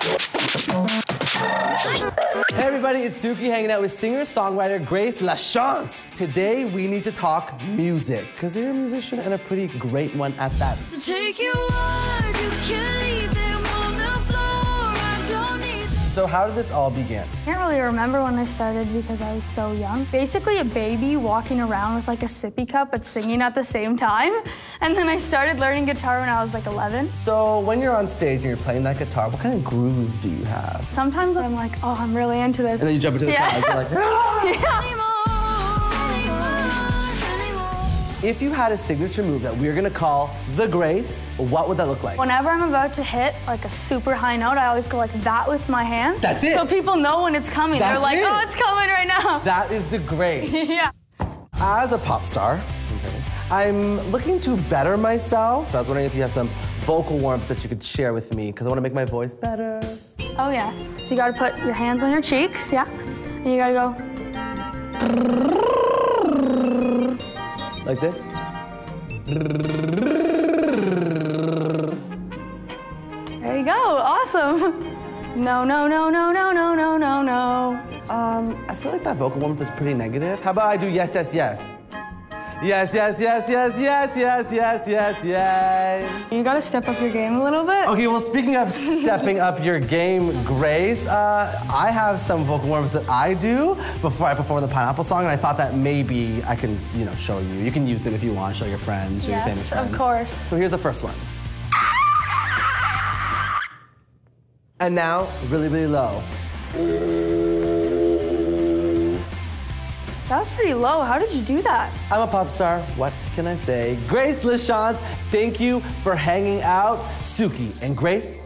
Hey everybody, it's Suki hanging out with singer-songwriter Grace LaChance. Today we need to talk music, because you're a musician and a pretty great one at that. So So how did this all begin? I can't really remember when I started because I was so young. Basically, a baby walking around with like a sippy cup but singing at the same time. And then I started learning guitar when I was like 11. So when you're on stage and you're playing that guitar, what kind of groove do you have? Sometimes I'm like, oh, I'm really into this. And then you jump into the Yeah. crowd, you're like, "Ah!" anymore, If you had a signature move that we're gonna call the Grace, what would that look like? Whenever I'm about to hit like a super high note, I always go like that with my hands. That's it. So people know when it's coming. That's They're like, it. oh, it's coming right now. That is the Grace. yeah. As a pop star, I'm looking to better myself. So I was wondering if you have some vocal warmth that you could share with me, because I want to make my voice better. Oh, yes. So you gotta put your hands on your cheeks, yeah? And you gotta go, Like this. there you go. Awesome. No, no, no, no, no, no, no, no, no. Um, I feel like that vocal warmth is pretty negative. How about I do yes, yes, yes? Yes, yes, yes, yes, yes, yes, yes, yes, yes. You gotta step up your game a little bit. Okay, well, speaking of stepping up your game, Grace, uh, I have some vocal warmths that I do before I perform the Pineapple song, and I thought that maybe I can, you know, show you. You can use it if you want, show your friends, show your famous Yes, of course. So here's the first one. And now, really, really low. That was pretty low. How did you do that? I'm a pop star. What can I say? Grace LaChance, thank you for hanging out. Suki and Grace,